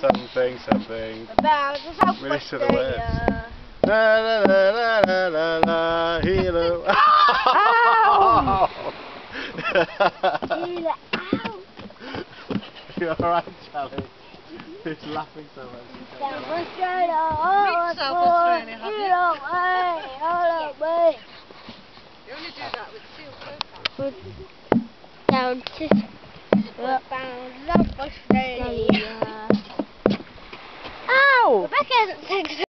something, something. About the South Release to the words. La la la la la la la hello. Ow! Healer, ow! You're alright, Charlie. He's laughing so much. South Australia, all Read South Australia, have you? Hello, hey, hello, hey. You only do that with steel toe Down to bound Rebecca hasn't taken